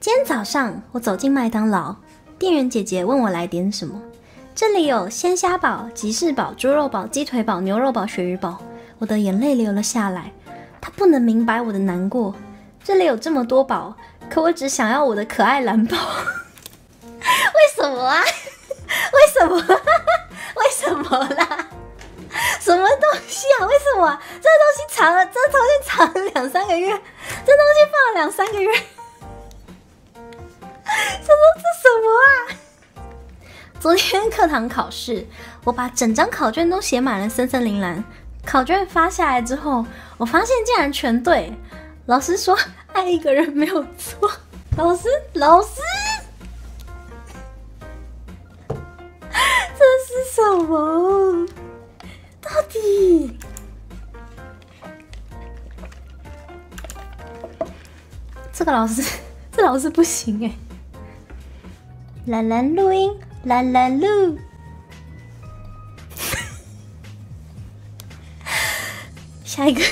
今天早上我走进麦当劳，店员姐姐问我来点什么。这里有鲜虾堡、吉士堡、猪肉堡、鸡腿堡、牛肉堡、鳕鱼堡。我的眼泪流了下来。她不能明白我的难过。这里有这么多堡，可我只想要我的可爱蓝宝。为什么啊？为什么？为什么啦？什么东西啊？为什么？这东西藏了，这东西藏了两三个月，这东西放了两三个月。昨天课堂考试，我把整张考卷都写满了森森林蓝。考卷发下来之后，我发现竟然全对。老师说爱一个人没有错。老师，老师，这是什么？到底？这个老师，这老师不行哎。蓝蓝录音，蓝蓝录。下一个。